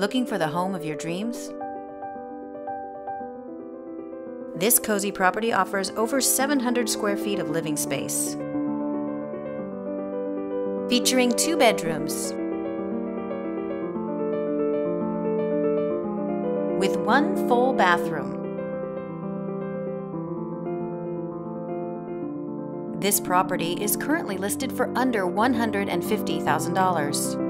Looking for the home of your dreams? This cozy property offers over 700 square feet of living space. Featuring two bedrooms with one full bathroom. This property is currently listed for under $150,000.